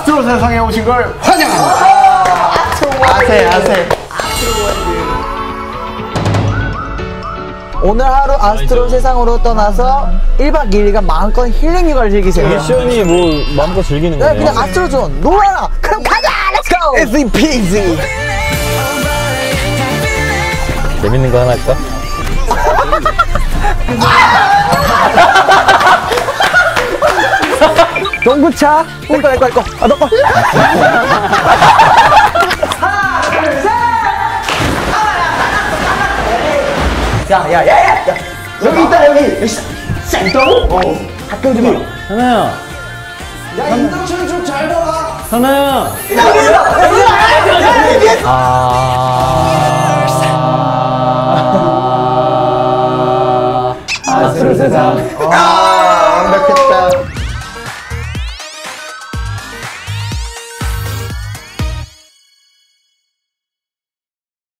아스트로 세상에 오신 걸 환영합니다. 아세 아세. 오늘 하루 아스트로 세상으로 떠나서 1박 2일간 마음껏 힐링 휴가를 즐기세요. 미션이 뭐 마음껏 즐기는 네, 거네요. 그냥 아스트로 존 놀아라 그럼 가자! let's go easy peasy. 재밌는 거 하나 할까? 동구차? 오늘 거내 거 내 거 아 너 거. 야 야 야야. 여기 있다 여기. 여기 쌩동 어. 학교 좀 하나야, 야, 인덕션 좀잘 봐라. 하나야. 아. 아스트로 세상. 아,